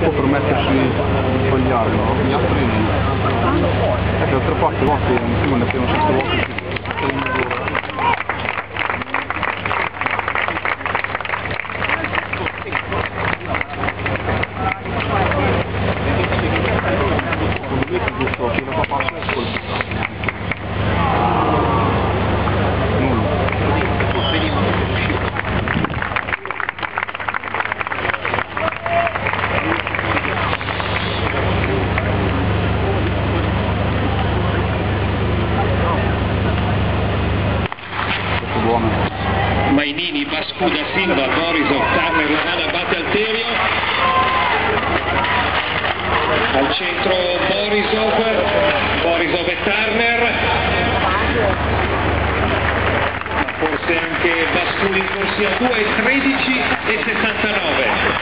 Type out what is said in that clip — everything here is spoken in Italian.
può permettersi di sbagliare, no? Gli altri che altre quattro volte, prima ne abbiamo sette volte. Buono. Mainini, Bascuda, Silva, Borisov, Turner, Lavana batte Alterio. Al centro Borisov, Borisov e Turner. Forse anche Basculi in corsia 2, 13 e 69. Ok, no,